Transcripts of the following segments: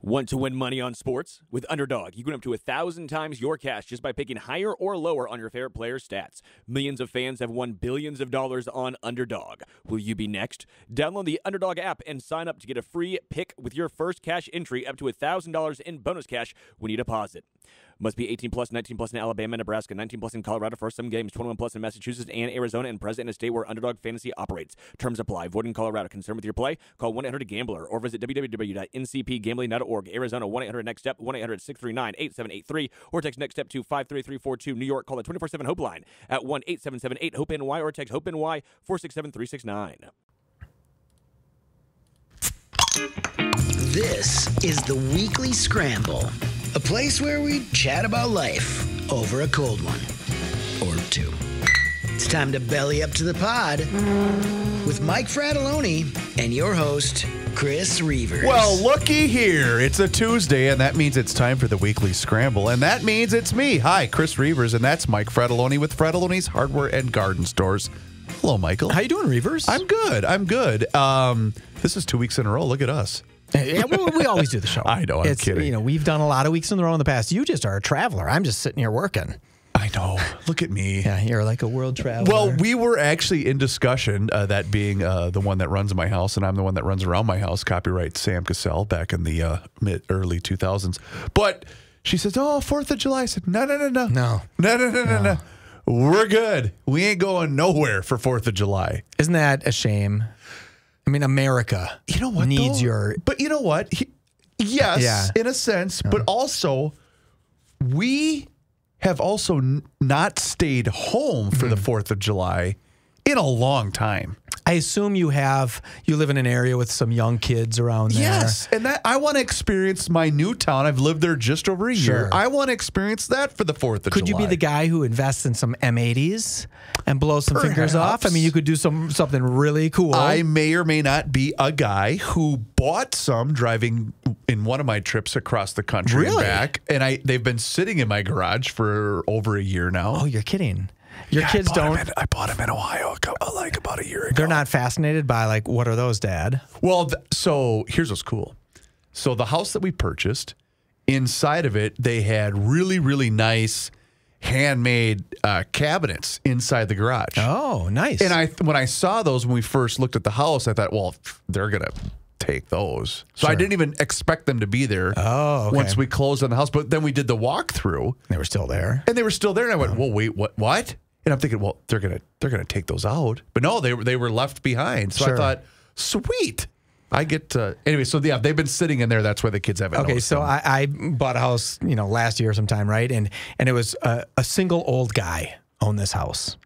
Want to win money on sports? With Underdog, you can up to a thousand times your cash just by picking higher or lower on your favorite player's stats. Millions of fans have won billions of dollars on Underdog. Will you be next? Download the Underdog app and sign up to get a free pick with your first cash entry up to a thousand dollars in bonus cash when you deposit. Must be 18 plus, 19 plus in Alabama, Nebraska, 19 plus in Colorado for some games, 21 plus in Massachusetts and Arizona, and present in a state where Underdog Fantasy operates. Terms apply. Void in Colorado. Concerned with your play? Call 1-800-GAMBLER or visit www.ncpgambling.org. Arizona 1-800-NEXT-STEP, 1-800-639-8783, or text NEXT STEP to 53342. New York, call the 24-7 Hope line at 1-877-8-HOPE-NY or text HOPE-NY 467-369. This is the Weekly Scramble, a place where we chat about life over a cold one or two. It's time to belly up to the pod with Mike Frattallone and your host, Chris Reuvers. Well, looky here. It's a Tuesday, and that means it's time for the weekly scramble. And that means it's me. Hi, Chris Reuvers, and that's Mike Frattallone with Frattallone's Hardware and Garden Stores. Hello, Michael. How you doing, Reuvers? I'm good. I'm good. Um, this is two weeks in a row. Look at us. Yeah, well, we always do the show. I know, I'm it's, kidding. You know, we've done a lot of weeks in a row in the past. You just are a traveler. I'm just sitting here working. I know. Look at me. Yeah, you're like a world traveler. Well, we were actually in discussion, uh, that being uh, the one that runs my house, and I'm the one that runs around my house. Copyright Sam Cassell back in the uh, mid early 2000s. But she says, "Oh, Fourth of July." I said, "No, no, no, no, No. no, no, no, no, no. We're good. We ain't going nowhere for Fourth of July." Isn't that a shame? I mean, America. You know what? needs though? your But you know what? He, yes, Yeah. in a sense, but also we have also n- not stayed home for the Mm-hmm. Fourth of July in a long time. I assume you have you live in an area with some young kids around there. Yes, and that I want to experience my new town. I've lived there just over a year. Sure. I want to experience that for the Fourth of Could July. Could you be the guy who invests in some M80s and blows some fingers off? I mean, you could do some something really cool. I may or may not be a guy who bought some driving in one of my trips across the country Really? and back, and I they've been sitting in my garage for over a year now. oh, you're kidding. Your Yeah, kids 'em don't. I bought them in Ohio a cou- like about a year ago. They're not fascinated by like what are those, Dad? Well, so here's what's cool. So the house that we purchased, inside of it, they had really, really nice handmade uh, cabinets inside the garage. Oh, nice. And I, when I saw those when we first looked at the house, I thought, well, they're gonna take those. So I didn't even expect them to be there. Oh, okay. once we closed on the house, but then we did the walkthrough, they were still there. and they were still there. And I Oh. went, well, wait, what? What? And I'm thinking, well, they're gonna they're gonna take those out, but no, they were they were left behind. So I thought, sweet. I get to anyway. So yeah, they've been sitting in there. That's why the kids haven't. Okay, so. I, I bought a house, you know, last year or sometime, right? And and it was a, a single old guy owned this house,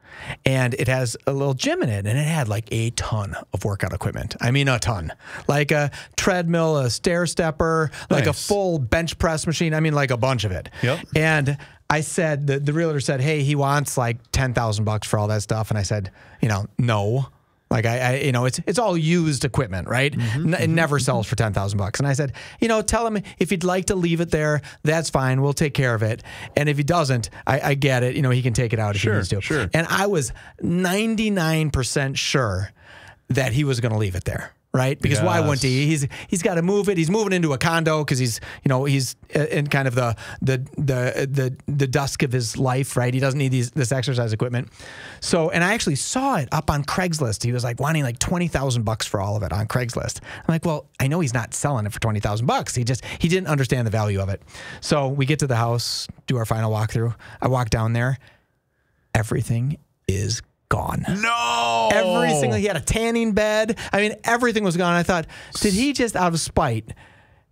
and it has a little gym in it, and it had like a ton of workout equipment. I mean, a ton, like a treadmill, a stair stepper, like a full bench press machine. I mean, like a bunch of it. Yep. And I said the the realtor said, hey, he wants like ten thousand bucks for all that stuff, and I said, you know, no. Like I, I, you know, it's it's all used equipment, right? Mm-hmm, N- it mm-hmm, never mm-hmm. sells for ten thousand bucks. And I said, you know, tell him if he'd like to leave it there, that's fine. We'll take care of it. And if he doesn't, I, I get it. You know, he can take it out if Sure, he needs to. sure. And I was ninety nine percent sure that he was going to leave it there. Right, because why wouldn't he? He's he's got to move it. He's moving into a condo because he's you know he's in kind of the the the the the dusk of his life. Right, he doesn't need these this exercise equipment. So, and I actually saw it up on Craigslist. He was like wanting like twenty thousand bucks for all of it on Craigslist. I'm like, well, I know he's not selling it for twenty thousand bucks. He just he didn't understand the value of it. So we get to the house, do our final walkthrough. I walk down there. Everything is gone. no Every single he had a tanning bed. I mean, everything was gone. I thought, did he just out of spite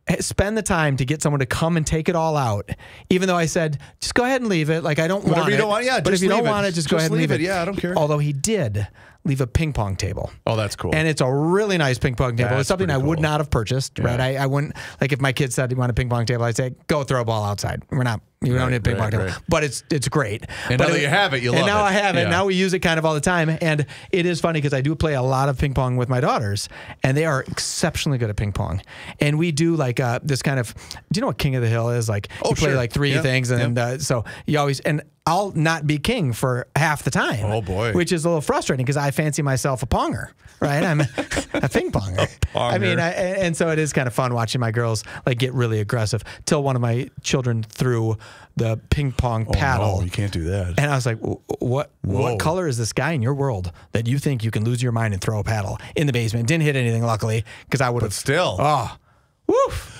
eh, spend the time to get someone to come and take it all out? Even though I said, just go ahead and leave it. Like I don't Whatever want you it. don't want, yeah, But just if you don't leave it. want it, just, go Just ahead and leave leave it. Yeah, I don't care. Although he did leave a ping pong table. Oh, that's cool. And it's a really nice ping pong table. That's it's something I would cool. not have purchased, right? I, I wouldn't like if my kids said he wanted a ping pong table, I'd say, go throw a ball outside. We're not you don't Right, need a ping right, pong right. But it's it's great. And But now that you have it, you and love now it. Now I have it. Yeah. Now we use it kind of all the time. And it is funny because I do play a lot of ping pong with my daughters, and they are exceptionally good at ping pong. And we do like uh, this kind of. Do you know what King of the Hill is? Like Oh, you play sure. like three Yeah. things, and uh, so you always and I'll not be king for half the time. Oh, boy. which is a little frustrating because I fancy myself a ponger, right? I'm a, a ping ponger. I mean, ponger. I, and so it is kind of fun watching my girls like get really aggressive. Till one of my children threw the ping pong oh, paddle. Oh, you can't do that. And I was like, "What? Whoa. What color is this guy in your world that you think you can lose your mind and throw a paddle in the basement?" Didn't hit anything, luckily, because I would have. still. oh, woof.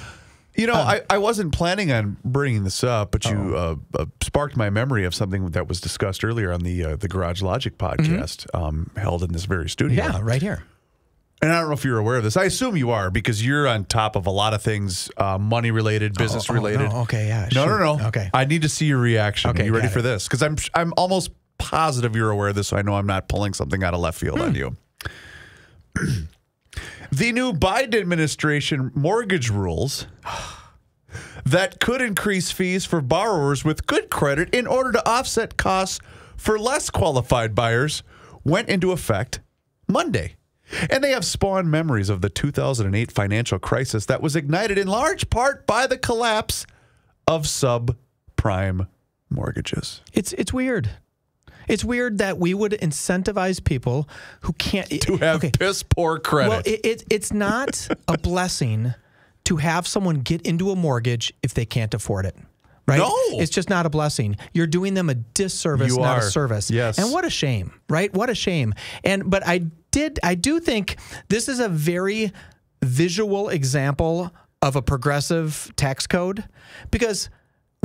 You know, I, I wasn't planning on bringing this up, but you uh, uh, sparked my memory of something that was discussed earlier on the uh, the Garage Logic podcast um, held in this very studio. Yeah, right here. And I don't know if you're aware of this. I assume you are because you're on top of a lot of things, uh, money related, business oh, related. no. Okay, yeah, No, no, no. Okay. I need to see your reaction. Okay, you ready for it. this? Because I'm I'm almost positive you're aware of this. So I know I'm not pulling something out of left field Hmm. on you. the new Biden administration mortgage rules that could increase fees for borrowers with good credit in order to offset costs for less qualified buyers went into effect Monday. And they have spawned memories of the 2008 financial crisis that was ignited in large part by the collapse of subprime mortgages. It's it's weird. It's weird that we would incentivize people who can't To have okay. piss poor credit. Well, it, it, it's not a blessing to have someone get into a mortgage if they can't afford it. Right? No. It's just not a blessing. You're doing them a disservice, You not a service. Yes. And what a shame, right? What a shame. And but I did I do think this is a very visual example of a progressive tax code because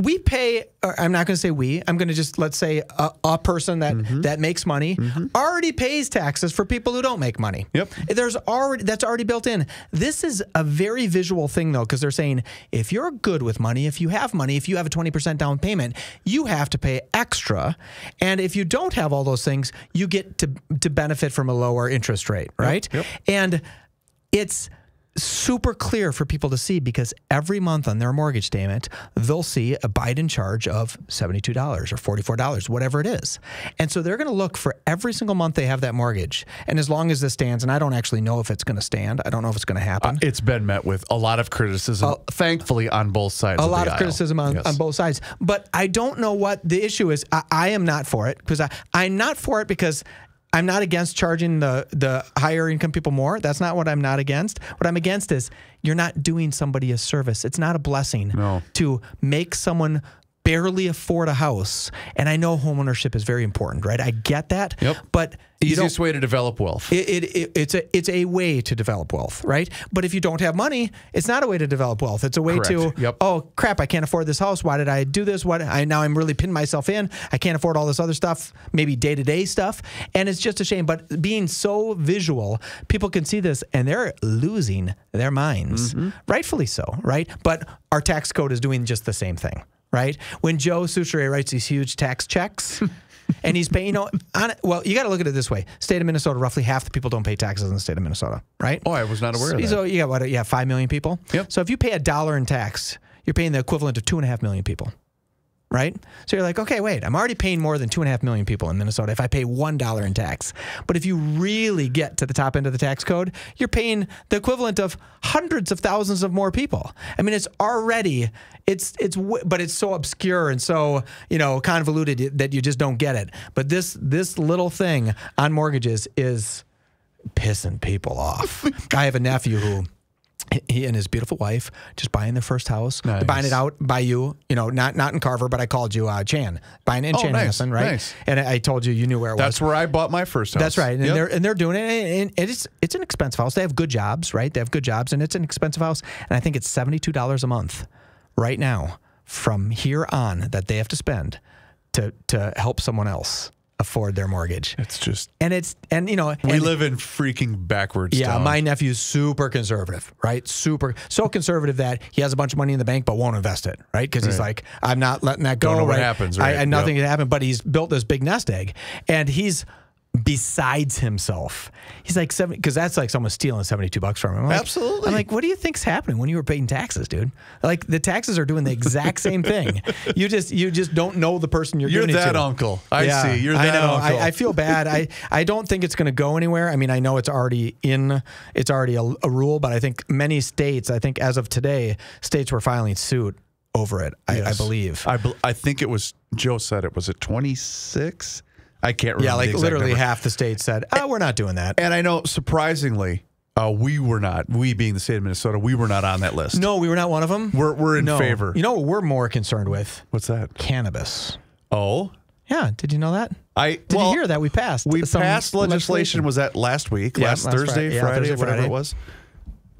we pay or i'm not going to say we i'm going to just let's say a, a person that Mm-hmm. that makes money already pays taxes for people who don't make money Yep. there's already that's already built in this is a very visual thing though because they're saying if you're good with money if you have money if you have a 20% down payment you have to pay extra and if you don't have all those things you get to to benefit from a lower interest rate right Yep. and it's super clear for people to see because every month on their mortgage statement, they'll see a Biden charge of $72 or $44, whatever it is. And so they're going to look for every single month they have that mortgage. And as long as this stands, and I don't actually know if it's going to stand, I don't know if it's going to happen. Uh, it's been met with a lot of criticism, uh, thankfully, on both sides a lot of criticism on, Yes. on both sides. But I don't know what the issue is. I, I am not for it because I, I'm not for it because I'm not against charging the, the higher income people more. That's not what I'm not against. What I'm against is you're not doing somebody a service. It's not a blessing No. to make someone barely afford a house. And I know homeownership is very important, right? I get that. Yep. But Easiest way to develop wealth. it, it, it, it's a it's a way to develop wealth, right? But if you don't have money, it's not a way to develop wealth. It's a way to Yep. oh crap, I can't afford this house. Why did I do this? What I now I'm really pinning myself in. I can't afford all this other stuff, maybe day to day stuff, and it's just a shame. But being so visual, people can see this and they're losing their minds, Mm-hmm. rightfully so, right? But our tax code is doing just the same thing, right? When Joe Soucheray writes these huge tax checks. and he's paying, you know, on, well, you got to look at it this way. State of Minnesota, roughly half the people don't pay taxes in the state of Minnesota, right? Oh, I was not aware of that. So you got what? Yeah, five million people. Yep. So if you pay a dollar in tax, you're paying the equivalent of two and a half million people, right? So you're like, okay, wait, I'm already paying more than two and a half million people in Minnesota if I pay one dollar in tax. But if you really get to the top end of the tax code, you're paying the equivalent of hundreds of thousands of more people. I mean, it's already it's it's but it's so obscure and so you know convoluted that you just don't get it. But this this little thing on mortgages is pissing people off. I have a nephew who he and his beautiful wife just buying their first house. They're buying it out by you, you know, not not in Carver, but I called you uh, Chan, buying in Oh, Chan nice, Hansen, right? nice. And I I told you you knew where it That's was. That's where I bought my first house. That's right, and Yep. they're and they're doing it, and it's it's an expensive house. They have good jobs, right? They have good jobs, and it's an expensive house, and I think it's seventy two dollars a month right now from here on that they have to spend to to help someone else afford their mortgage. It's just And it's and you know we and- live in freaking backwards. yeah, town. my nephew's super conservative, right? Super, so conservative that he has a bunch of money in the bank but won't invest it, right? Because he's like, I'm not letting that go. Don't know what right? happens, I, right? I, nothing Yep. can happen. But he's built this big nest egg, and he's besides himself. He's like seventy because that's like someone stealing seventy two bucks from him. I'm like- Absolutely. I'm like, what do you think's happening when you were paying taxes, dude? Like the taxes are doing the exact same thing. You just you just don't know the person you're, You're that uncle. I see. You're I know. uncle. I, I feel bad. I, I don't think it's going to go anywhere. I mean, I know it's already in, it's already a, a rule, but I think many states, I think as of today, states were filing suit over it. I, I believe. I, I think it was Joe said it was it 26. I can't remember. yeah, like literally number. half the state said, "Oh, we're not doing that." And I know surprisingly, uh, we were not. We being the state of Minnesota, we were not on that list. No, we were not one of them. we're we're in no. favor. You know what we're more concerned with? What's that? Cannabis. Oh, Yeah, did you know that? I Did well, you hear that we passed? We passed legislation. Was that last week? Yeah, last, last Thursday, Friday. Yeah, Friday, whatever Friday. it was.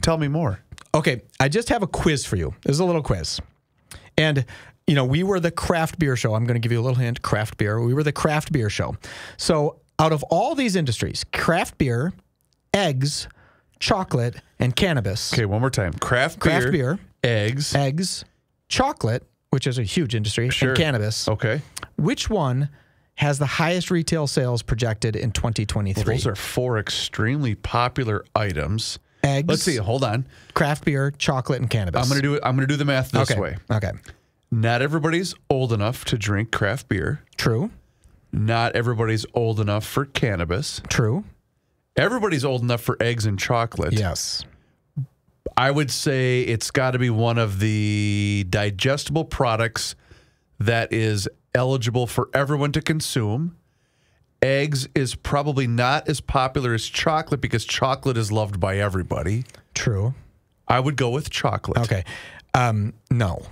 Tell me more. Okay, I just have a quiz for you. This is a little quiz. And, you know, we were the craft beer show. I'm going to give you a little hint craft beer. We were the craft beer show. So, out of all these industries, craft beer, eggs, chocolate, and cannabis, Okay, one more time. Craft beer, Craft beer. eggs. eggs, chocolate, which is a huge industry, Sure. and cannabis, Okay, which one has the highest retail sales projected in 2023? those are four extremely popular items. eggs, Let's see. Hold on. craft beer, chocolate, and cannabis. I'm gonna do it. I'm gonna do the math this okay. way. Okay. Not everybody's old enough to drink craft beer. True. Not everybody's old enough for cannabis. True. Everybody's old enough for eggs and chocolate. Yes. I would say it's got to be one of the digestible products that is eligible for everyone to consume. Eggs is probably not as popular as chocolate because chocolate is loved by everybody. True. I would go with chocolate. Okay. Um, no.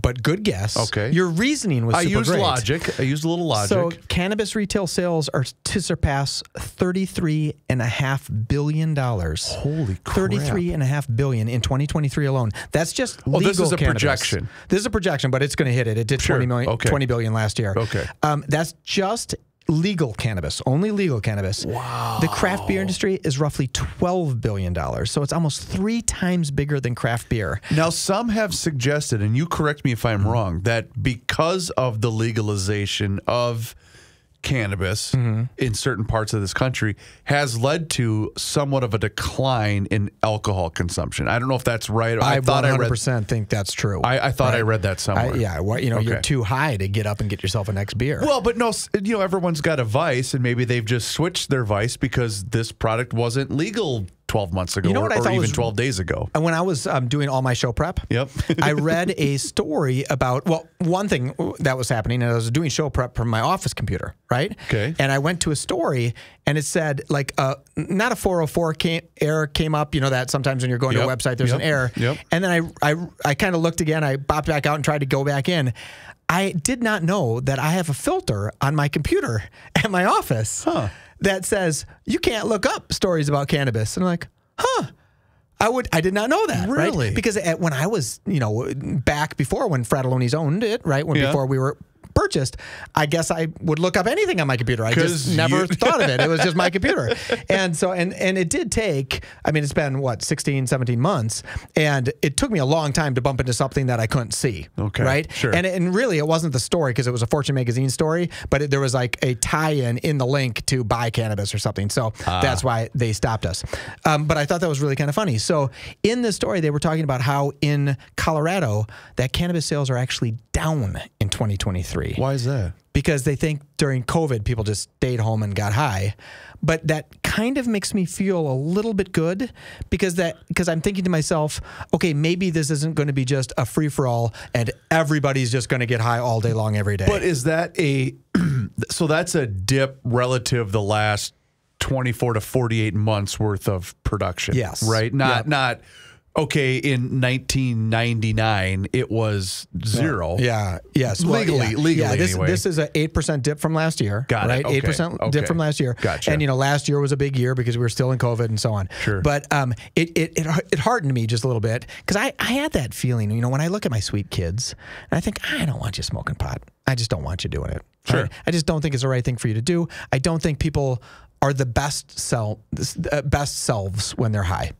But good guess. Okay. Your reasoning was I used great. logic. I used a little logic. So cannabis retail sales are to surpass thirty-three and a half billion dollars. Holy crap. Thirty-three and a half billion in 2023 alone. That's just Oh, legal this is a cannabis. projection. This is a projection, but it's going to hit it. It did Sure. 20 million, Okay. 20 billion last year. Okay. Um, that's just legal cannabis, only legal cannabis. Wow. The craft beer industry is roughly 12 billion dollars, so it's almost three times bigger than craft beer. Now, some have suggested, and you correct me if I'm hmm. wrong, that because of the legalization of cannabis mm-hmm. in certain parts of this country has led to somewhat of a decline in alcohol consumption. I don't know if that's right. I, thought I read. 100% think that's true. I, I thought I read that I, somewhere. yeah, what you know, you're too high to get up and get yourself a next beer. Well, but no, you know, everyone's got a vice, and maybe they've just switched their vice because this product wasn't legal 12 months ago You know or, what I thought even was- 12 days ago. And when I was um, doing all my show prep, Yep. I read a story about well, one thing that was happening, and I was doing show prep from my office computer, right? Okay. And I went to a story, and it said like uh, not a 404 came, error came up. You know that sometimes when you're going to a website, there's an error. Yep. And then I I, I kind of looked again. I bopped back out and tried to go back in. I did not know that I have a filter on my computer at my office that says you can't look up stories about cannabis. And I'm like, huh. I would. I did not know that. right? Really? Because at, when I was, you know, back before when Frattallone's owned it, right? When Yeah. before we were purchased, I guess I would look up anything on my computer. I just never thought of it. It was just my computer. And so, and and it did take. I mean, it's been what 16, 17 months, and it took me a long time to bump into something that I couldn't see. Okay, Right. sure. And and really, it wasn't the story because it was a Fortune magazine story, but it, there was like a tie-in in the link to buy cannabis or something. So Ah. that's why they stopped us. Um, but I thought that was really kind of funny. So in this story, they were talking about how in Colorado that cannabis sales are actually down in 2023 Why is that? because they think during COVID people just stayed home and got high. But that kind of makes me feel a little bit good because that because I'm thinking to myself, okay, maybe this isn't going to be just a free for all and everybody's just going to get high all day long every day. But is that a so that's a dip relative the last 24 to 48 months worth of production. Yes. Right? Not Yep. not okay, in 1999 it was zero. Yeah. Yes. Well, Legally- yeah. legally Yeah. This, anyway. this is an eight percent dip from last year. Got it. right. Okay. Eight percent Okay. dip from last year. Gotcha. And you know, last year was a big year because we were still in COVID and so on. Sure. But um, it it it, it hardened me just a little bit because I I had that feeling. You know, when I look at my sweet kids, and I think I don't want you smoking pot. I just don't want you doing it. Sure. I, I just don't think it's the right thing for you to do. I don't think people are the best self uh, best selves when they're high.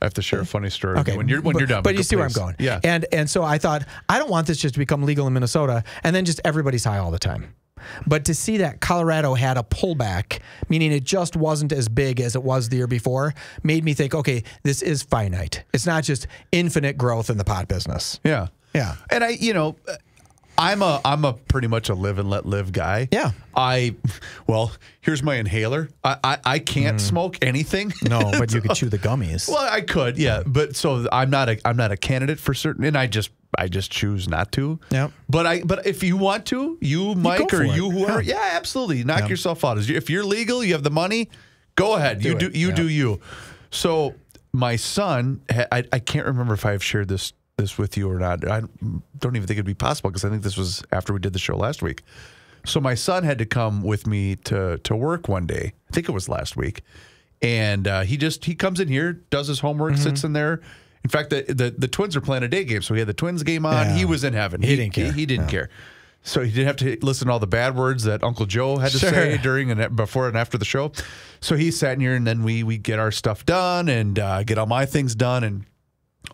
I have to share a funny story. Okay, when you're when but, you're done. But you see where I'm going. Yeah. And and so I thought I don't want this just to become legal in Minnesota and then just everybody's high all the time. But to see that Colorado had a pullback, meaning it just wasn't as big as it was the year before, made me think, okay, this is finite. It's not just infinite growth in the pot business. Yeah. Yeah. And I, you know, I'm a I'm a pretty much a live and let live guy. Yeah. I well, here's my inhaler. I I, I can't mm. smoke anything. No, but you could chew the gummies. Well, I could, yeah, but so I'm not a I'm not a candidate for certain, and I just I just choose not to. Yeah. But I but if you want to, you Mike go or it. you whoever, yeah, absolutely, knock yourself out. If you're legal, you have the money, go ahead. you Do do you Yeah. do you. So my son, I I can't remember if I've shared this this with you or not. I don't even think it'd be possible because I think this was after we did the show last week. So my son had to come with me to to work one day. I think it was last week, and uh, he just he comes in here, does his homework, Mm-hmm. sits in there. In fact, the, the the Twins are playing a day game, so he had the Twins game on. Yeah. He was in heaven. He didn't care. He, didn't care. So he didn't have to listen to all the bad words that Uncle Joe had to Sure. say during and before and after the show. So he sat in here, and then we we get our stuff done and uh, get all my things done, and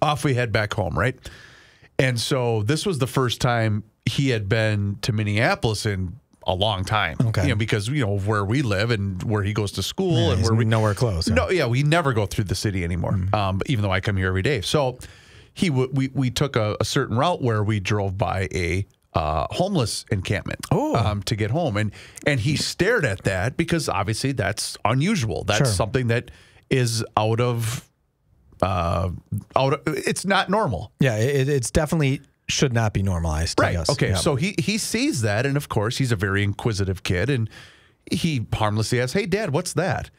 off we head back home, right? And so this was the first time he had been to Minneapolis in a long time. Okay. You know, because you know where we live and where he goes to school Yeah, and where we nowhere close, yeah. No, yeah, we never go through the city anymore. Mm. Um, even though I come here every day. So he w- we we took a, a certain route where we drove by a uh, homeless encampment Oh. um, to get home, and and he stared at that because obviously that's unusual. That's Sure. something that is out of uh, out. It's not normal. yeah, it, it's definitely should not be normalized. I Right. guess. Okay. Yeah. So he he sees that, and of course he's a very inquisitive kid, and he harmlessly asks, "Hey, Dad, what's that?"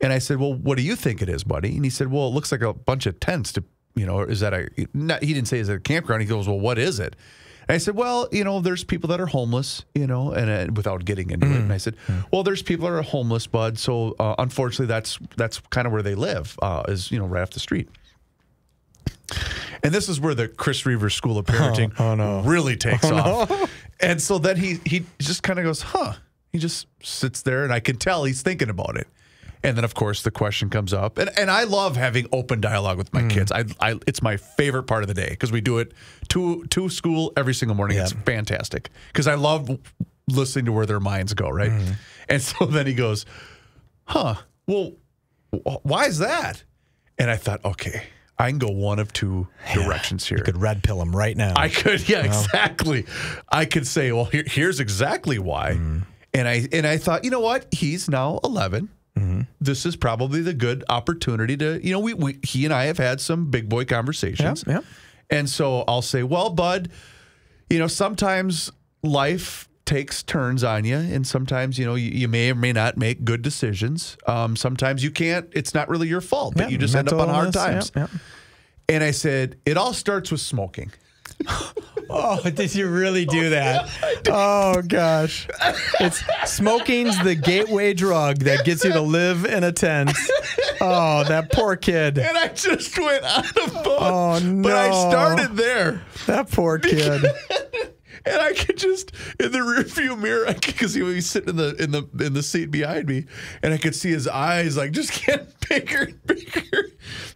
And I said, "Well, what do you think it is, buddy?" And he said, "Well, it looks like a bunch of tents. To you know, is that a?" Not, he didn't say is it a campground. He goes, "Well, what is it?" And I said, "Well, you know, there's people that are homeless, you know," and uh, without getting into it, and I said, "Well, there's people that are homeless, bud. So uh, unfortunately, that's that's kind of where they live, uh, is you know, right off the street." And this is where the Chris Reuver School of Parenting oh, no. really takes off. And so then he he just kind of goes, huh. He just sits there and I can tell he's thinking about it. And then of course the question comes up. And and I love having open dialogue with my Mm. kids. I, I it's my favorite part of the day because we do it to to school every single morning. Yeah. It's fantastic. Because I love listening to where their minds go, right? Mm-hmm. And so then he goes, huh, well, wh- why is that? And I thought, okay, I can go one of two directions here. you could red pill him right now. I could, yeah, exactly. I could say, well, here, here's exactly why. Mm-hmm. And I and I thought, you know what? He's now 11. Mm-hmm. This is probably the good opportunity to, you know, we, we he and I have had some big boy conversations. Yeah, yeah. And so I'll say, well, bud, you know, sometimes life takes turns on you, and sometimes you know you, you may or may not make good decisions. Um, sometimes you can't. It's not really your fault, but Yeah, you just end up on hard illness, times. yeah, yeah. And I said, it all starts with smoking. Oh, did you really do that? oh gosh. It's smoking's the gateway drug that gets you to live in a tent. Oh, that poor kid. And I just went out of both. Oh, But I started there. That poor kid. And I could just in the rearview mirror, because he was sitting in the in the in the seat behind me, and I could see his eyes like just getting bigger and bigger.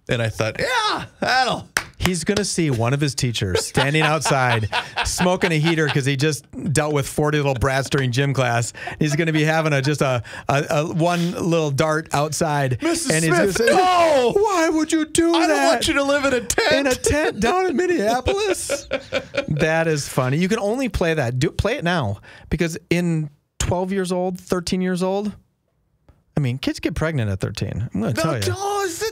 And I thought, yeah, that'll. He's going to see one of his teachers standing outside smoking a heater because he just dealt with 40 little brats during gym class. He's going to be having a just a, a, a one little dart outside. Mrs. And Smith, say, no! Why would you do I that? don't want you to live in a tent. in a tent down in Minneapolis. that is funny. You can only play that. Do play it now because in 12 years old, 13 years old, I mean, kids get pregnant at 13. I'm going to tell you.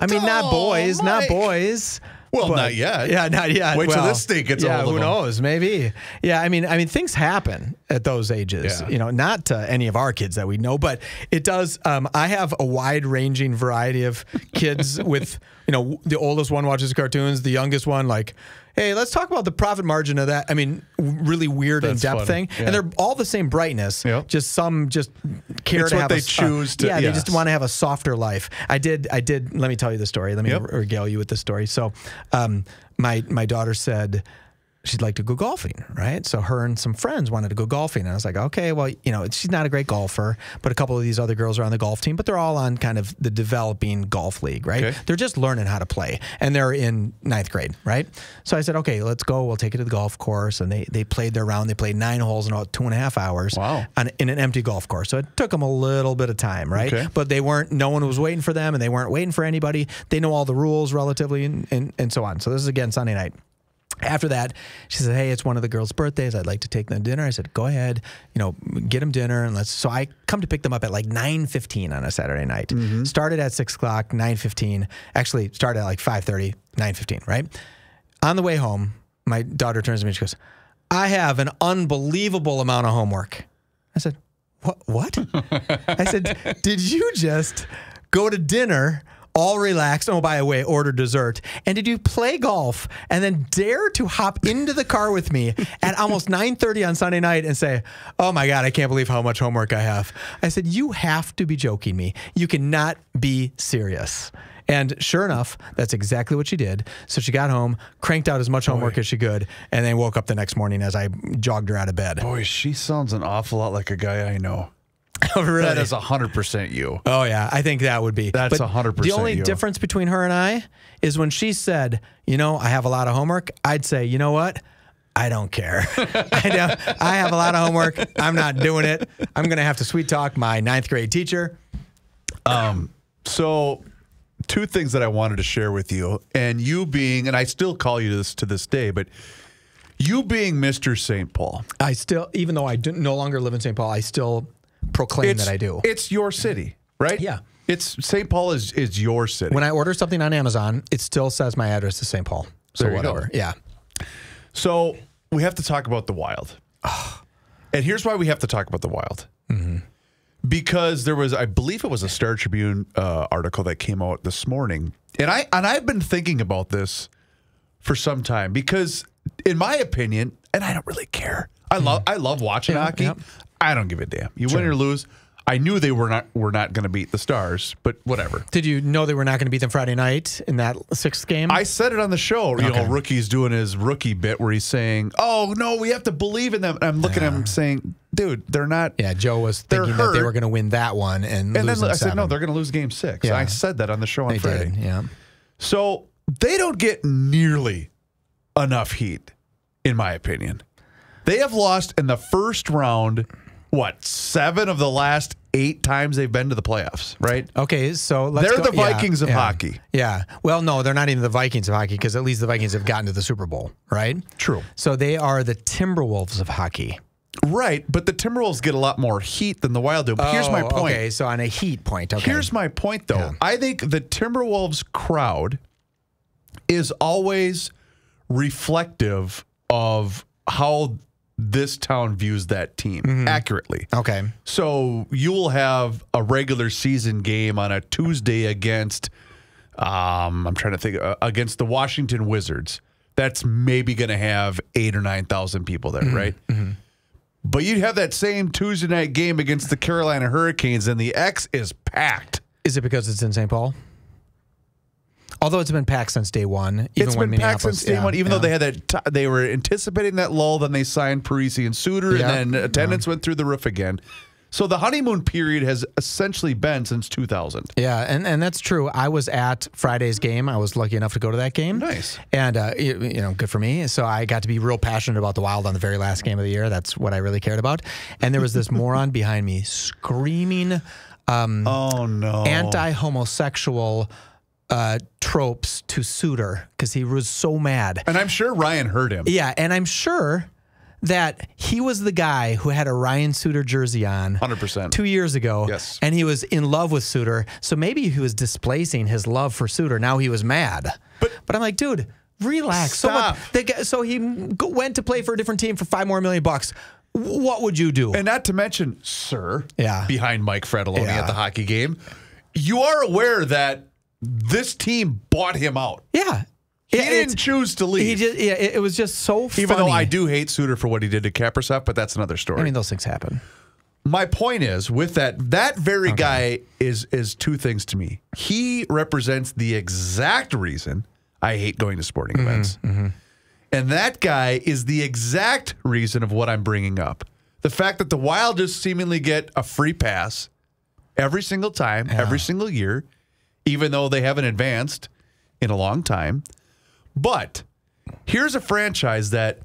I mean, not boys, not boys. Well, but- not yet. Yeah, not yet. Wait till this state gets yeah, who knows? Maybe. Yeah, I mean, I mean, things happen at those ages. Yeah. You know, not to any of our kids that we know, but it does. Um, I have a wide-ranging variety of kids. with you know, the oldest one watches cartoons, the youngest one like. Hey, let's talk about the profit margin of that. I mean, really weird That's in depth funny. thing, Yeah. and they're all the same brightness. Yep. Just some just care It's to what have they a, s- choose to- yeah, they just want to have a softer life. I did. I did. Let me tell you the story. Let me Yep. regale you with the story. So, um, my my daughter said she'd like to go golfing, right? So her and some friends wanted to go golfing, and I was like, okay, well, you know, she's not a great golfer, but a couple of these other girls are on the golf team, but they're all on kind of the developing golf league, right? Okay. They're just learning how to play, and they're in ninth grade, right? So I said, okay, let's go. We'll take it to the golf course, and they they played their round. They played nine holes in about two and a half hours. Wow. On, in an empty golf course, so it took them a little bit of time, right? Okay. But they weren't. No one was waiting for them, and they weren't waiting for anybody. They know all the rules relatively, and and, and so on. So this is again Sunday night. After that, she said, "Hey, it's one of the girls' birthdays. I'd like to take them to dinner." I said, "Go ahead, you know, get them dinner and let's." So I come to pick them up at like nine fifteen on a Saturday night. Mm-hmm. Started at six o'clock, nine fifteen. Actually, started at like 5.30, 9.15, Right on the way home, my daughter turns to me and she goes, "I have an unbelievable amount of homework." I said, "What? What?" I said, "Did you just go to dinner?" All relaxed. Oh, by the way, order dessert. And did you play golf and then dare to hop into the car with me at almost 9:30 on Sunday night and say, "Oh my God, I can't believe how much homework I have." I said, "You have to be joking me. You cannot be serious." And sure enough, that's exactly what she did. So she got home, cranked out as much homework as she could, and then woke up the next morning as I jogged her out of bed. Boy, she sounds an awful lot like a guy I know. really? That is hundred percent you. Oh yeah, I think that would be. That's But 100% The only you. difference between her and I is when she said, "You know, I have a lot of homework." I'd say, "You know what? I don't care. I, don't, I have a lot of homework. I'm not doing it. I'm going to have to sweet talk my ninth grade teacher." Um, So, two things that I wanted to share with you, and you being, and I still call you this to this day, but you being Mr. St. Paul. I still, even though I do, no longer live in St. Paul, I still proclaim that I do. It's your city, right? Yeah. It's St. Paul is is your city. When I order something on Amazon, it still says my address is St. Paul. So There whatever. Yeah. So we have to talk about the wild. and here's why we have to talk about the wild. Because there was, I believe it was a Star Tribune uh, article that came out this morning, and I and I've been thinking about this for some time because, in my opinion, and I don't really care. I love I love watching Yeah, hockey. yeah. I don't give a damn. You win or lose. I knew they were not were not going to beat the Stars, but whatever. Did you know they were not going to beat them Friday night in that sixth game? I said it on the show. You know, Rookie's doing his rookie bit where he's saying, "Oh no, we have to believe in them." And I'm looking at him saying, "Dude, they're not." yeah, Joe was thinking that they were going to win that one and, And then I said, "No, they're going to lose Game Six. Yeah. I said that on the show on They Friday. did. Yeah. So they don't get nearly enough heat, in my opinion. They have lost in the first round. What seven of the last eight times they've been to the playoffs? Right. Okay, so let's They're go- the yeah, Vikings of yeah. hockey. Yeah. Well, no, they're not even the Vikings of hockey because at least the Vikings have gotten to the Super Bowl, right? True. So they are the Timberwolves of hockey. Right, but the Timberwolves get a lot more heat than the Wild do. But here's my Oh, point. Okay, so on a heat point. Okay. Here's my point, though. I think the Timberwolves crowd is always reflective of how this town views that team Mm-hmm. accurately. okay. So you will have a regular season game on a Tuesday against, um, I'm trying to think, uh, against the Washington Wizards. That's maybe going to have eight or 9,000 people there, right? But you'd have that same Tuesday night game against the Carolina Hurricanes, and the X is packed. Is it because it's in St. Paul? Although it's been packed since day one. Even It's been packed since day yeah, one. Even yeah. though they had that, t- they were anticipating that lull. Then they signed Parise and Suter, Yeah. and then attendance went through the roof again. So the honeymoon period has essentially been since 2000. Yeah, and, and that's true. I was at Friday's game. I was lucky enough to go to that game. Nice. And, uh, you, you know, good for me. So I got to be real passionate about the Wild on the very last game of the year. That's what I really cared about. And there was this moron behind me screaming Oh no! anti homosexual uh, tropes to Suter because he was so mad. and I'm sure Ryan heard him. Yeah, and I'm sure that he was the guy who had a Ryan Suter jersey on 100%. two years ago. Yes. And he was in love with Suter. So maybe he was displacing his love for Suter. Now he was mad. But- but I'm like, dude, relax. So, Stop. guy, so he went to play for a different team for five more million bucks. What would you do? And not to mention, sir, Yeah. behind Mike Frattallone Yeah. at the hockey game, you are aware that this team bought him out. yeah. He Yeah, didn't choose to leave. He just, yeah, it, it was just so funny. even though I do hate Suter for what he did to Kaprizov, but that's another story. I mean, those things happen. My point is with that that very guy is is two things to me. He represents the exact reason I hate going to sporting Mm-hmm, events. And that guy is the exact reason of what I'm bringing up. The fact that the Wild just seemingly get a free pass every single time, every single year, even though they haven't advanced in a long time. But here's a franchise that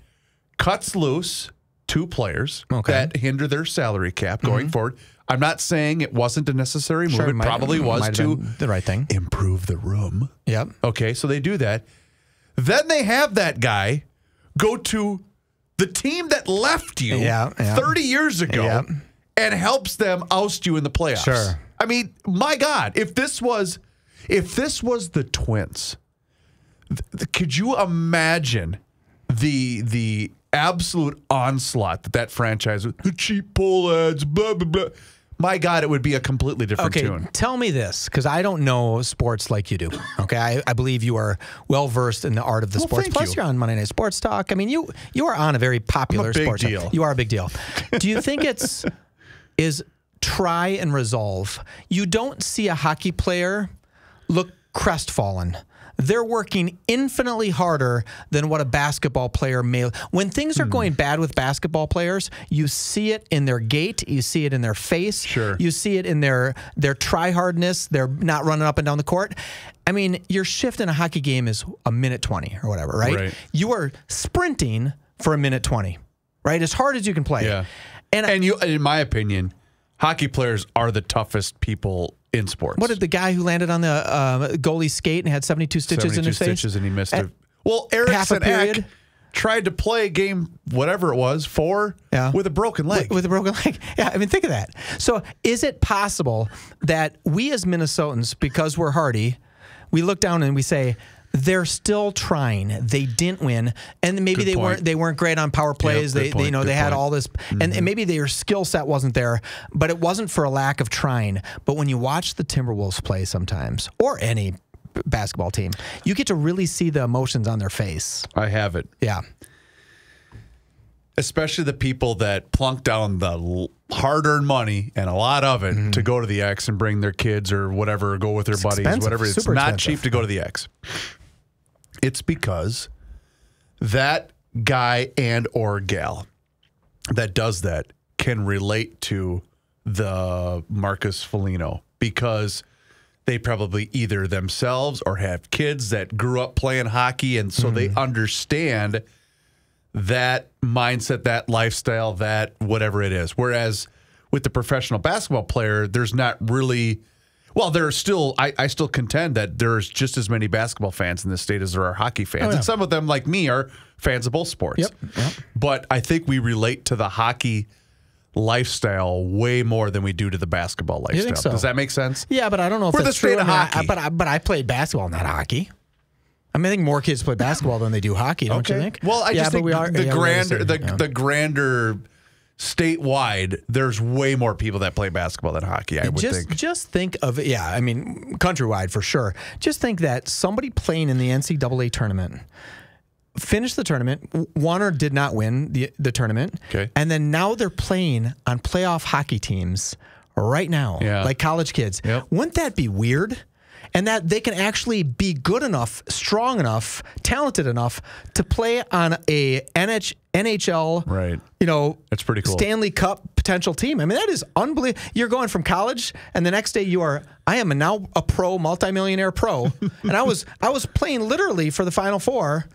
cuts loose two players Okay. Mm-hmm. that hinder their salary cap going forward. I'm not saying it wasn't a necessary move. Sure, it might- probably was to the right thing. improve the room. Yep. Okay, so they do that. Then they have that guy go to the team that left you Yeah, yeah. 30 years ago Yeah. and helps them oust you in the playoffs. Sure. I mean, my God, if this was if this was the Twins, th- could you imagine the the absolute onslaught that that franchise the cheap pull ads, blah blah blah. My God, it would be a completely different Okay, tune. tell me this because I don't know sports like you do. Okay, I, I believe you are well versed in the art of the Well, sports. Plus, you. are on Monday Night Sports Talk. I mean, you you are on a very popular big sports. deal. You are a big deal. Do you think it's is try and resolve? You don't see a hockey player look crestfallen. They're working infinitely harder than what a basketball player may. When things Hmm. are going bad with basketball players, you see it in their gait, you see it in their face, Sure. you see it in their their try hardness. They're not running up and down the court. I mean, your shift in a hockey game is a minute twenty or whatever, right? Right. You are sprinting for a minute twenty, right? As hard as you can play. Yeah. And, And you, in my opinion, hockey players are the toughest people in sports. what did the guy who landed on the uh, goalie skate and had seventy two stitches in 72 his face? stitches and he missed At it. Well, Eriksson tried to play game whatever it was four Yeah. with a broken leg. with a broken leg. Yeah, I mean, think of that. So, is it possible that we as Minnesotans, because we're hardy, we look down and we say they're still trying. They didn't win, and maybe Good they point. weren't. They weren't great on power plays. good they, they, you know, good they had point. Mm-hmm. all this, and, and maybe their skill set wasn't there, but it wasn't for a lack of trying. But when you watch the Timberwolves play, sometimes or any b- basketball team, you get to really see the emotions on their face. I have it. Yeah. Especially the people that plunk down the hard-earned money and a lot of it to go to the X and bring their kids or whatever, or go with their buddies, expensive, whatever. It's super not expensive. cheap to go to the X. It's because that guy and or gal that does that can relate to the Marcus Foligno because they probably either themselves or have kids that grew up playing hockey and so they hmm. understand that mindset, that lifestyle, that whatever it is. Whereas with the professional basketball player, there's not really. Well, there are still. I, I still contend that there's just as many basketball fans in this state as there are hockey fans, oh, yeah. and some of them, like me, are fans of both sports. Yep, yep. But I think we relate to the hockey lifestyle way more than we do to the basketball lifestyle. think so? Does that make sense? Yeah, but I don't know if We're the that's true. state of I mean, I- hockey. but I, but I played basketball, not hockey. I mean, I think more kids play basketball than they do hockey, don't you think? Well, I yeah, just think we are the yeah, grander the, yeah. the grander statewide, there's way more people that play basketball than hockey. I would just think. just think of. Yeah, I mean, countrywide for sure. Just think that somebody playing in the NCAA tournament finished the tournament, won or did not win the the tournament, Okay. and then now they're playing on playoff hockey teams right now, Yeah. like college kids. Yep. Wouldn't that be weird? And that they can actually be good enough, strong enough, talented enough to play on a NH, NHL, Right. You know, That's pretty cool. Stanley Cup potential team. I mean, that is unbelievable. You're going from college, and the next day you are. I am now a pro, multimillionaire pro, and I was I was playing literally for the Final Four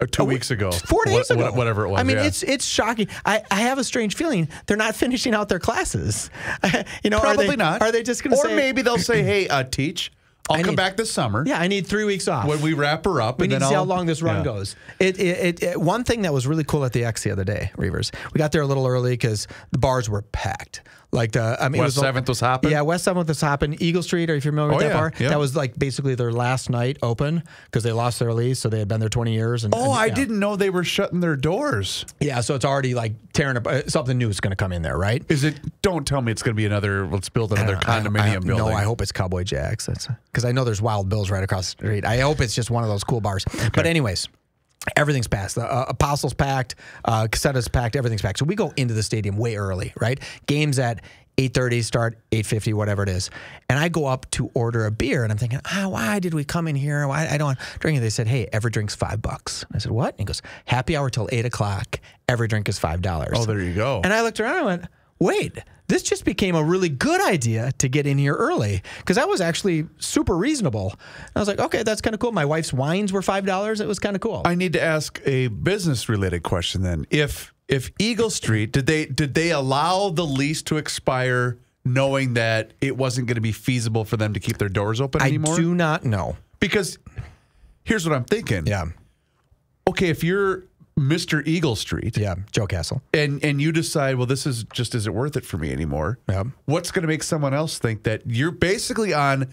Uh, two weeks ago, four days ago. whatever it was. I mean, yeah. it's it's shocking. I, I have a strange feeling they're not finishing out their classes. you know, probably are they, not. Are they just going to Or say? maybe they'll say, "Hey, uh, teach, I'll I come need- back this summer Yeah, I need three weeks off. when we wrap her up." We and need then to see I'll, how long this run yeah. goes. It, it, it, it- one thing that was really cool at the X the other day, Reuvers. We got there a little early because the bars were packed. Like the, I mean, West it was, 7th was hopping? Yeah, West Seventh was hopping. Eagle Street. Are you familiar with Oh, that yeah, bar? yeah. That was like basically their last night open because they lost their lease, so they had been there twenty years. And, Oh, and- I yeah. didn't know they were shutting their doors. Yeah, so it's already like tearing up. uh, Something new is going to come in there, right? Is it? Don't tell me it's going to be another. Let's build another don't. I- condominium I, building. No, I hope it's Cowboy Jacks. That's because I know there's Wild Bills right across the street. I hope it's just one of those cool bars. But anyways. Everything's packed. The uh, Apostles packed, uh, Cossetta's packed. Everything's packed. So we go into the stadium way early, right? Games at eight thirty, start eight fifty, whatever it is. And I go up to order a beer, and I'm thinking, ah, why did we come in here? Why I don't want drink it? They said, hey, every drink's five bucks. I said, what? And he goes, happy hour till eight o'clock. Every drink is five dollars. Oh, there you go. And I looked around and I went, wait, this just became a really good idea to get in here early because that was actually super reasonable. And I was like, okay, that's kind of cool. My wife's wines were $5. It was kind of cool. I need to ask a business related question then. If if Eagle Street did they did they allow the lease to expire knowing that it wasn't going to be feasible for them to keep their doors open I anymore? do not know. Because here's what I'm thinking. Yeah. Okay, if you're Mr. Eagle Street. Yeah, Joe Castle. and and you decide, well, this is just isn't worth it for me anymore. Yep. What's going to make someone else think that you're basically on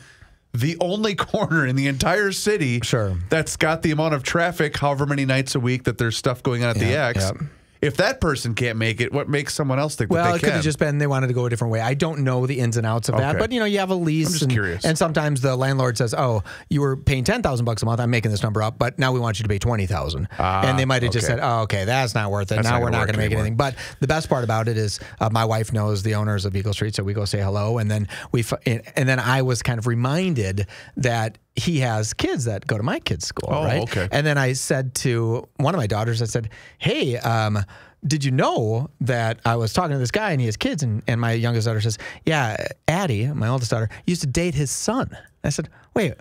the only corner in the entire city Sure. that's got the amount of traffic, however many nights a week that there's stuff going on at the X? yep. If that person can't make it, what makes someone else think Well, that it could have just been they wanted to go a different way. I don't know the ins and outs of that, but you know, you have a lease. I'm just and, curious. And sometimes the landlord says, "Oh, you were paying ten thousand bucks a month. I'm making this number up, but now we want you to pay twenty thousand. and they might have just said, "Oh, okay, that's not worth it. That's now not we're not going to make anymore. anything." But the best part about it is, uh, my wife knows the owners of Eagle Street, so we go say hello, and then we f- and then I was kind of reminded that he has kids that go to my kids' school, Oh, right? okay. And then I said to one of my daughters, I said, "Hey, um, did you know that I was talking to this guy and he has kids?" And, and my youngest daughter says, "Yeah, Addie, my oldest daughter, used to date his son." I said, "Wait,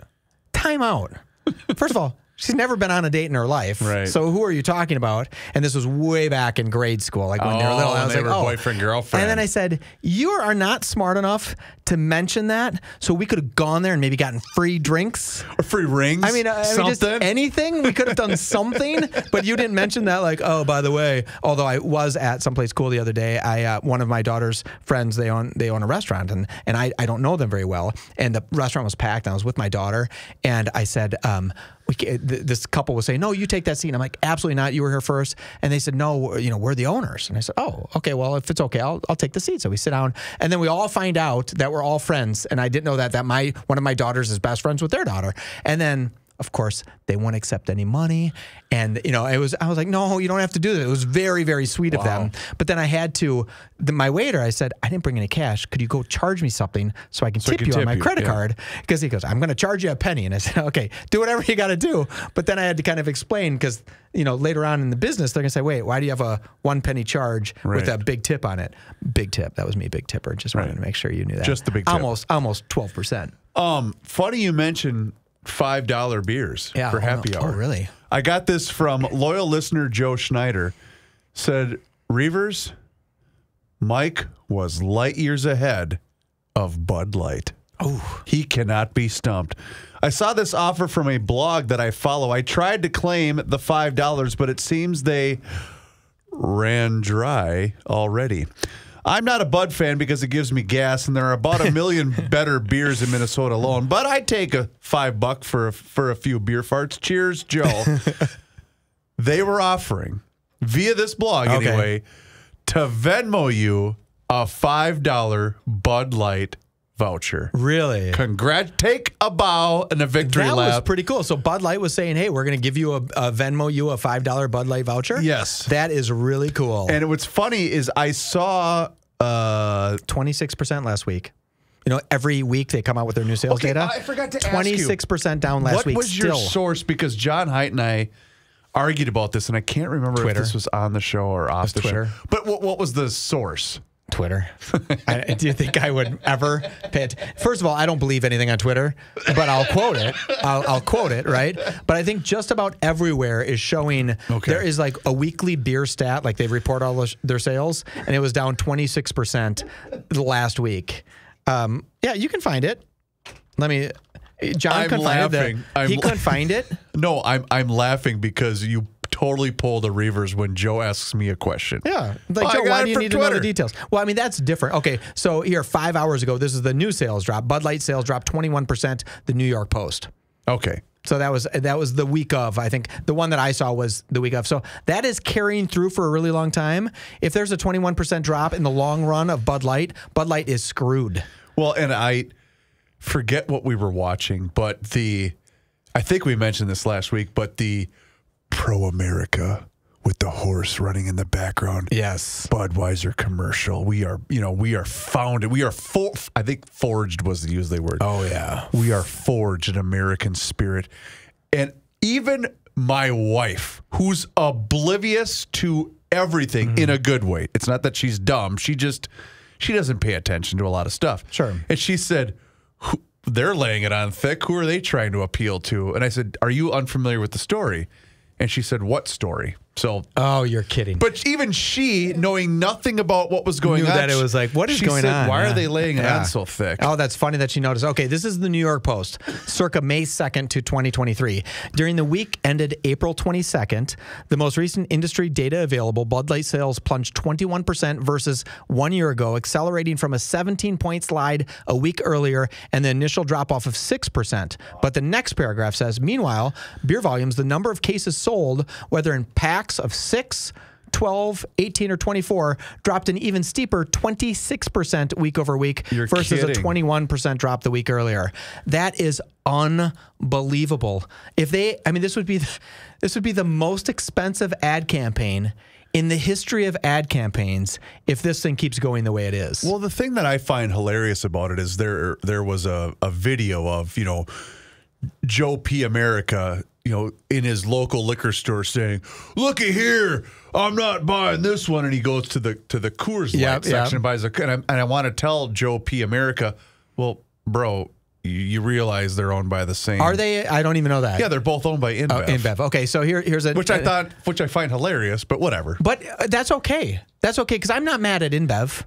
time out. First of all." She's never been on a date in her life. Right. So who are you talking about? And this was way back in grade school, like when they were Oh, little. And I was like, were oh. boyfriend, girlfriend. And then I said, "You are not smart enough to mention that, so we could have gone there and maybe gotten free drinks." Or free rings. I mean, I mean, just anything. We could have done something, but you didn't mention that. Like, oh, by the way, although I was at someplace cool the other day, I uh, one of my daughter's friends they own they own a restaurant, and and I, I don't know them very well, and the restaurant was packed. And I was with my daughter, and I said, um, th- this couple was saying, no, you take that seat. And I'm like, absolutely not. You were here first, and they said, no, you know, we're the owners. And I said, oh, okay, well, if it's okay, I'll I'll take the seat. So we sit down, and then we all find out that we're all friends, and I didn't know that that my one of my daughters is best friends with their daughter, and then of course they won't accept any money. And you know it was i was like no you don't have to do that. It was very very sweet of them. But then i had to the, my waiter i said i didn't bring any cash. Could you go charge me something so i can I tip can you on my you, credit yeah. card? Because he goes i'm going to charge you a penny. And i said okay do whatever you got to do. But then i had to kind of explain because you know later on in the business they're going to say wait why do you have a one penny charge with Right. a big tip on it? Big tip. That was me big tipper. Just wanted to make sure you knew that. Just the big tip. almost almost 12% Um, funny you mentioned five dollar beers Yeah, for oh, happy no. hour. Oh, really? I got this from loyal listener Joe Schneider. Said Reuvers, Mike was light years ahead of Bud Light. Oh, he cannot be stumped. I saw this offer from a blog that I follow. I tried to claim the five dollars, but it seems they ran dry already. I'm not a Bud fan because it gives me gas, and there are about a million better beers in Minnesota alone. But I'd take a five buck for a, for a few beer farts. Cheers, Joe. they were offering via this blog Okay. anyway to Venmo you a five dollar Bud Light voucher. really Congrat! Take a bow and a victory that lap. was pretty cool. So Bud Light was saying, "Hey, we're going to give you a, a Venmo you a five dollar Bud Light voucher." Yes. that is really cool. and what's funny is I saw. Uh, Twenty six percent last week. You know, every week they come out with their new sales Okay, data. I forgot to ask you. Twenty six percent down last what week. What was still. your source? Because John Heidt and I argued about this, and I can't remember Twitter. if this was on the show or off the Twitter. show. But what, what was the source? Twitter. I, do you think I would ever pay it? First of all, I don't believe anything on Twitter, but I'll quote it. I'll, I'll quote it, right? But I think just about everywhere is showing Okay. there is like a weekly beer stat, like they report all the- their sales, and it was down 26% the last week. Um, yeah, you can find it. Let me. John I'm couldn't find it. The- he couldn't find it. No, I'm I'm laughing because you totally pull the Reuvers when Joe asks me a question. Yeah. Like, Joe, why do you need to know the Twitter. details? Well, I mean, that's different. Okay. So here, five hours ago, this is the new sales drop. Bud Light sales dropped 21%, the New York Post. Okay. So that was that was the week of. I think the one that I saw was the week of. So that is carrying through for a really long time. If there's a 21% drop in the long run of Bud Light, Bud Light is screwed. Well, and I forget what we were watching, but the I think we mentioned this last week, but the Pro America with the horse running in the background. Yes. Budweiser commercial. We are, you know, we are founded. We are for, I think forged was the use they word. Oh yeah. We are forged in American spirit. And even my wife, who's oblivious to everything Mm-hmm. in a good way. It's not that she's dumb. She just she doesn't pay attention to a lot of stuff. Sure. And she said, they're laying it on thick. Who are they trying to appeal to? And I said, Are you unfamiliar with the story? And she said, What story? So, Oh, you're kidding. but even she, knowing nothing about what was going Knew on, that it was like, what is she going said, on? Why Yeah. are they laying it Yeah. on so thick? Oh, that's funny that she noticed. Okay, this is the New York Post, circa May 2nd to 2023. During the week ended April 22nd, the most recent industry data available, Bud Light sales plunged 21% versus one year ago, accelerating from a 17 point slide a week earlier and the initial drop off of 6%. But the next paragraph says, meanwhile, beer volumes, the number of cases sold, whether in of six, 12, 18, or 24 dropped an even steeper 26% week over week You're versus a 21% drop the week earlier. That is unbelievable. If they I mean this would be this would be the most expensive ad campaign in the history of ad campaigns if this thing keeps going the way it is. Well, the thing that I find hilarious about it is there there was a, a video of, you know, Joe P. America, you know, in his local liquor store saying, Looky here, I'm not buying this one. And he goes to the to the Coors Light Yep, section yep. and buys a and I, and I want to tell Joe P. America, well, bro, you, you realize they're owned by the same Are they I don't even know that. Yeah, they're both owned by InBev. Oh, InBev. Okay, so here here's a Which I thought which I find hilarious, but whatever. But uh, that's okay. That's okay because I'm not mad at InBev.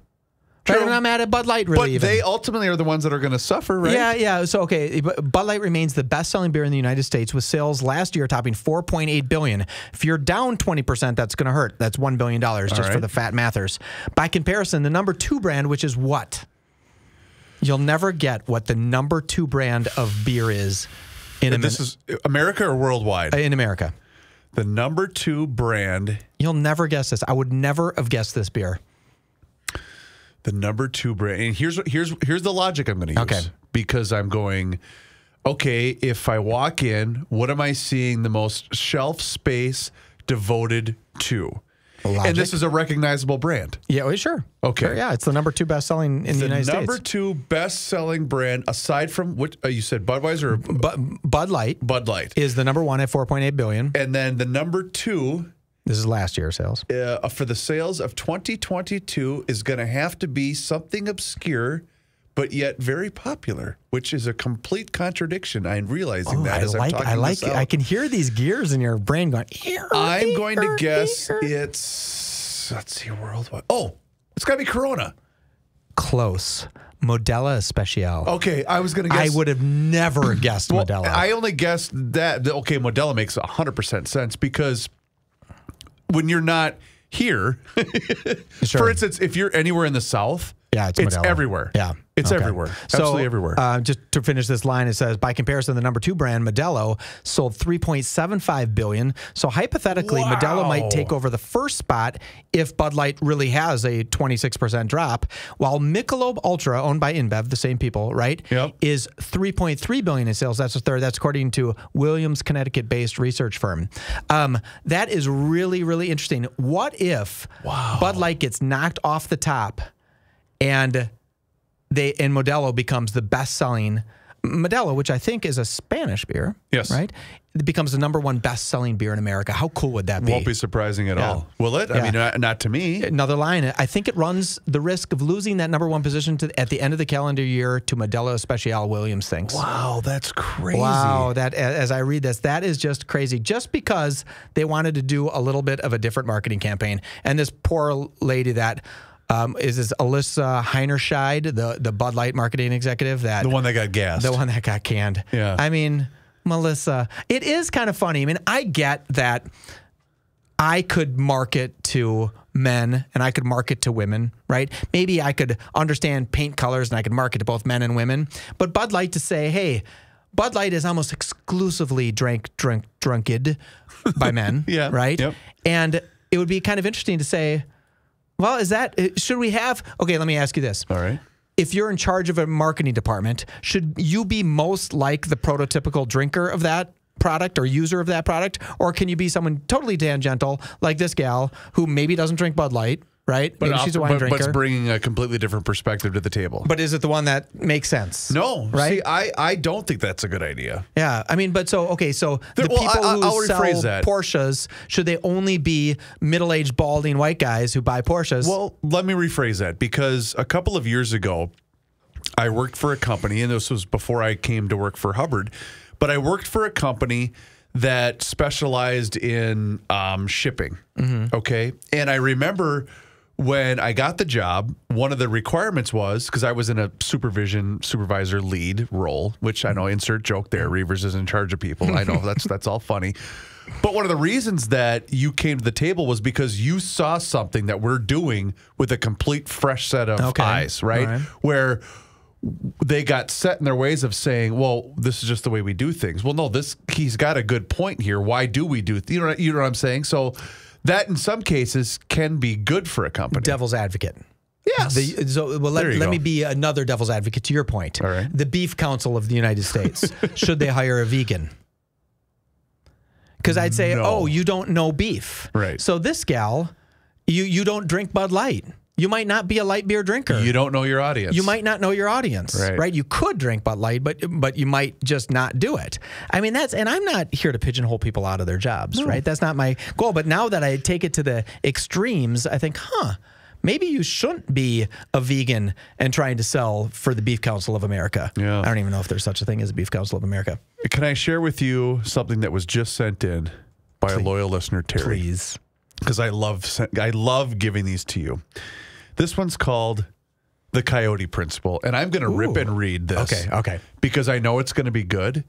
Right? True. I'm mad at Bud Light really But even. they ultimately are the ones that are going to suffer, right? Yeah, yeah. So okay, but Bud Light remains the best-selling beer in the United States, with sales last year topping 4.8 billion. If you're down 20 percent, that's going to hurt. That's one billion dollars just for the fat mathers. By comparison, the number two brand, which is what, you'll never get what the number two brand of beer is in And this is uh, America or worldwide? Uh, in America. the number two brand, You'll never guess this. I would never have guessed this beer. The number two brand. And here's what here's here's the logic I'm going to use. Okay. Because I'm going, okay, if I walk in, what am I seeing the most shelf space devoted to? Logic. And this is a recognizable brand. Yeah, well, sure. Okay. Sure, yeah, it's the number two best-selling in the, The United States. number two best selling brand aside from what uh, you said, Budweiser or But Bud Light Bud Light. is the number one at 4.8 billion. And then the number two This is last year's sales. uh, for the sales of 2022 is going to have to be something obscure, but yet very popular, which is a complete contradiction. I'm realizing that I as I'm talking I like. I can hear these gears in your brain going. I'm going to guess it's let's see worldwide. Oh, it's got to be Corona. close. Modelo Especial. Okay, I was going to guess. I would have never guessed Well, Modelo. I only guessed that. that- Okay, Modelo makes 100% sense because when you're not here, Sure. for instance, if you're anywhere in the South, Yeah, it's it's everywhere. Yeah. It's Okay. everywhere. So, Absolutely everywhere. Uh, just to finish this line, it says by comparison, the number two brand Modelo sold 3.75 billion. So hypothetically, Modelo might take over the first spot if Bud Light really has a 26% drop, while Michelob Ultra, owned by InBev, the same people, right, Yep. is 3.3 billion in sales. That's a third. That's according to Williams, Connecticut-based research firm. Um, that is really, really interesting. What if Bud Light gets knocked off the top? and they and Modelo becomes the best selling Modelo, which I think is a Spanish beer. Yes. Right? It becomes the number one best selling beer in America. How cool would that be? Won't be surprising at Yeah. all. Will it? I mean, not, not to me. Another line. I think it runs the risk of losing that number one position to, at the end of the calendar year to Modelo Especial Williams thinks. Wow, that's crazy. Wow, that as I read this, that is just crazy. Just because they wanted to do a little bit of a different marketing campaign, and this poor lady that um, is this Alyssa Heinerscheid, the the Bud Light marketing executive, that The one that got gassed. the one that got canned. Yeah. I mean, Melissa, it is kind of funny. I mean, I get that I could market to men and I could market to women, right? Maybe I could understand paint colors and I could market to both men and women. But Bud Light to say, hey, Bud Light is almost exclusively drank, drunk, drunked by men, Yeah, right? yep. And it would be kind of interesting to say, well, is that, uh, should we have, okay, let me ask you this all right. if you're in charge of a marketing department, should you be most like the prototypical drinker of that product or user of that product? Or can you be someone totally tangential, like this gal who maybe doesn't drink Bud Light, right? maybe she's a wine but, drinker. But it's bringing a completely different perspective to the table. but is it the one that makes sense? no, Right? See, I, I don't think that's a good idea. Yeah, I mean, but so okay, so the There- well, people I- I- who sell that. Porsches should they only be middle-aged balding white guys who buy Porsches? Well, let me rephrase that because a couple of years ago, I worked for a company, and this was before I came to work for Hubbard, but I worked for a company that specialized in um, shipping. Okay. And I remember when I got the job, one of the requirements was because I was in a supervision supervisor lead role, which I know insert joke there. Reuvers is in charge of people. I know that's that's all funny. But one of the reasons that you came to the table was because you saw something that we're doing with a complete fresh set of Okay. eyes, right? Right. Where they got set in their ways of saying, "Well, this is just the way we do things." Well, no, this he's got a good point here. Why do we do? You know, you know what I'm saying? So that in some cases can be good for a company. Devil's advocate. yes. The, so well, let, let me be another devil's advocate to your point. All right. The Beef Council of the United States should they hire a vegan? Because I'd say, No. oh, you don't know beef, Right. So this gal, you you don't drink Bud Light. You might not be a light beer drinker. you don't know your audience. You might not know your audience, Right. right. You could drink Bud Light, but but you might just not do it. I mean, that's and I'm not here to pigeonhole people out of their jobs, right? That's not my goal. But now that I take it to the extremes, I think, huh, maybe you shouldn't be a vegan and trying to sell for the Beef Council of America. Yeah. I don't even know if there's such a thing as a Beef Council of America. Can I share with you something that was just sent in by a loyal listener, Terry? Please. because I love I love giving these to you. This one's called the Coyote Principle, and I'm going to rip and read this. Okay, okay. Because I know it's going to be good,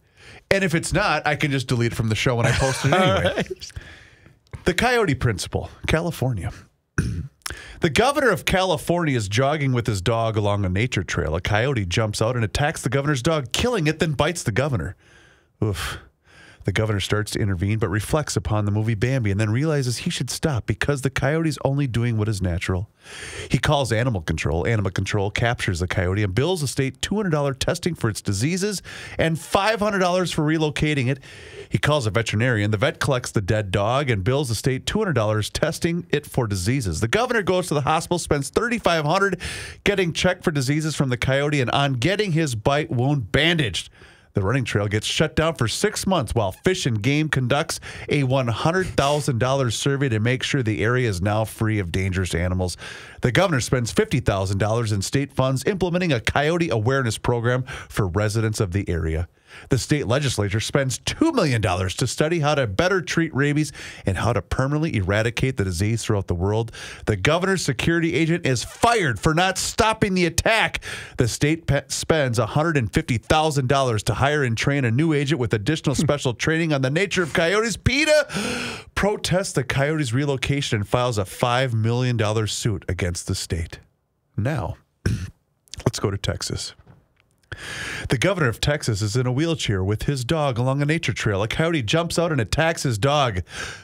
and if it's not, I can just delete it from the show when I post it anyway. The Coyote Principle, California. The governor of California is jogging with his dog along a nature trail. A coyote jumps out and attacks the governor's dog, killing it, then bites the governor. Oof. The governor starts to intervene, but reflects upon the movie Bambi and then realizes he should stop because the coyote's only doing what is natural. He calls animal control. Animal control captures the coyote and bills the state $200 testing for its diseases and $500 for relocating it. He calls a veterinarian. The vet collects the dead dog and bills the state $200 testing it for diseases. The governor goes to the hospital, spends $3,500 getting checked for diseases from the coyote, and on getting his bite wound bandaged. The running trail gets shut down for six months while Fish and Game conducts a $100,000 survey to make sure the area is now free of dangerous animals. The governor spends $50,000 in state funds implementing a coyote awareness program for residents of the area. The state legislature spends $2 million to study how to better treat rabies and how to permanently eradicate the disease throughout the world. The governor's security agent is fired for not stopping the attack. The state pe- spends $150,000 to hire and train a new agent with additional special training on the nature of coyotes. PETA protests the coyotes' relocation and files a $5 million suit against the state. Now, let's go to Texas. The governor of Texas is in a wheelchair with his dog along a nature trail. A coyote jumps out and attacks his dog.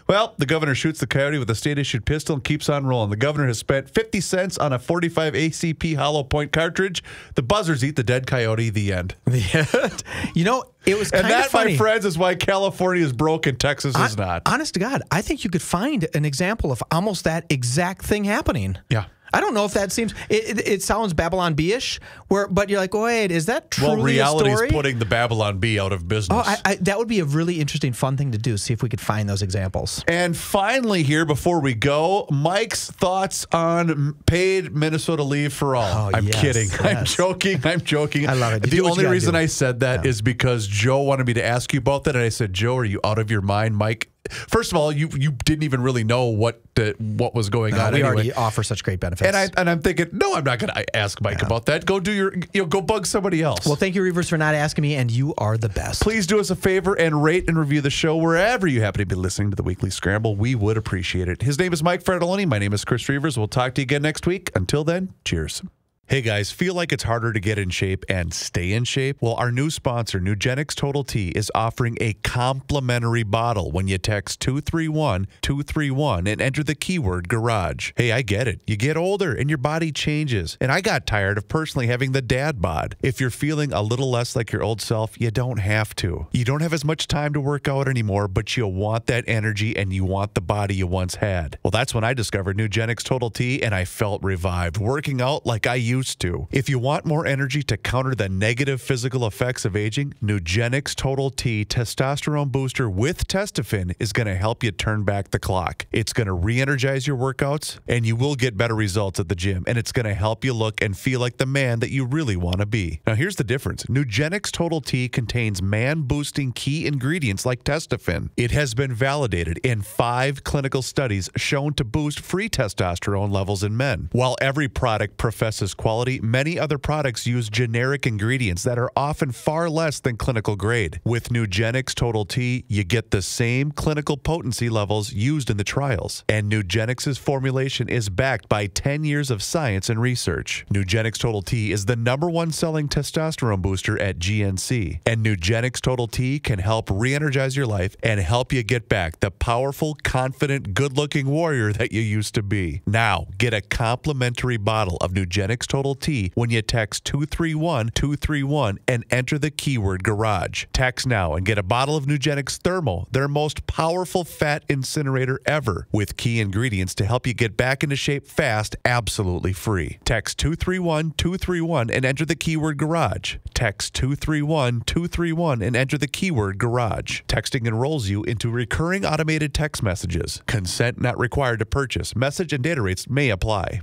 Well, the governor shoots the coyote with a state issued pistol and keeps on rolling. The governor has spent 50 cents on a 45 ACP hollow point cartridge. The buzzards eat the dead coyote. The end. The end. you know, it was And that, funny. my friends, is why California is broke and Texas is Hon- not. Honest to God, I think you could find an example of almost that exact thing happening. Yeah. I don't know if that seems it, it, it sounds Babylon Bee-ish, where but you're like, wait, is that truly well, reality is putting the Babylon Bee out of business. oh, I, I, that would be a really interesting, fun thing to do. See if we could find those examples. And finally, here before we go, Mike's thoughts on paid Minnesota leave for all. Oh, I'm yes, kidding. I'm joking. I'm joking. I love it. You The do what you only reason do. I said that is because Joe wanted me to ask you about that, and I said, Joe, are you out of your mind, Mike? First of all, you you didn't even really know what the, what was going Uh, on. we anyway. already offer such great benefits. and I and I'm thinking, no, I'm not going to ask Mike about that. Go do your, you know, go bug somebody else. well, thank you, Reuvers, for not asking me, and you are the best. Please do us a favor and rate and review the show wherever you happen to be listening to the Weekly Scramble. We would appreciate it. His name is Mike Frattallone. My name is Chris Reuvers. We'll talk to you again next week. Until then, cheers. Hey guys, feel like it's harder to get in shape and stay in shape? Well, our new sponsor, Nugenix Total T, is offering a complimentary bottle when you text 231 231 and enter the keyword garage. Hey, I get it. You get older and your body changes. And I got tired of personally having the dad bod. If you're feeling a little less like your old self, you don't have to. You don't have as much time to work out anymore, but you want that energy and you want the body you once had. Well, that's when I discovered Nugenix Total T and I felt revived. Working out like I used used to. If you want more energy to counter the negative physical effects of aging, Nugenix Total T Testosterone Booster with Testofen is going to help you turn back the clock. It's going to re energize your workouts, and you will get better results at the gym, and it's going to help you look and feel like the man that you really want to be. Now, here's the difference Nugenix Total T contains man boosting key ingredients like Testofen. It has been validated in five clinical studies shown to boost free testosterone levels in men. While every product professes quality, many other products use generic ingredients that are often far less than clinical grade. With Nugenix Total T, you get the same clinical potency levels used in the trials. And Nugenix's formulation is backed by 10 years of science and research. Nugenix Total T is the number one selling testosterone booster at GNC. And Nugenix Total T can help re energize your life and help you get back the powerful, confident, good looking warrior that you used to be. Now, get a complimentary bottle of Nugenix Total T when you text 231 231 and enter the keyword garage. Text now and get a bottle of Nugenix Thermo, their most powerful fat incinerator ever, with key ingredients to help you get back into shape fast, absolutely free. Text 231 231 and enter the keyword garage. Text 231 231 and enter the keyword garage. Texting enrolls you into recurring automated text messages. Consent not required to purchase. Message and data rates may apply.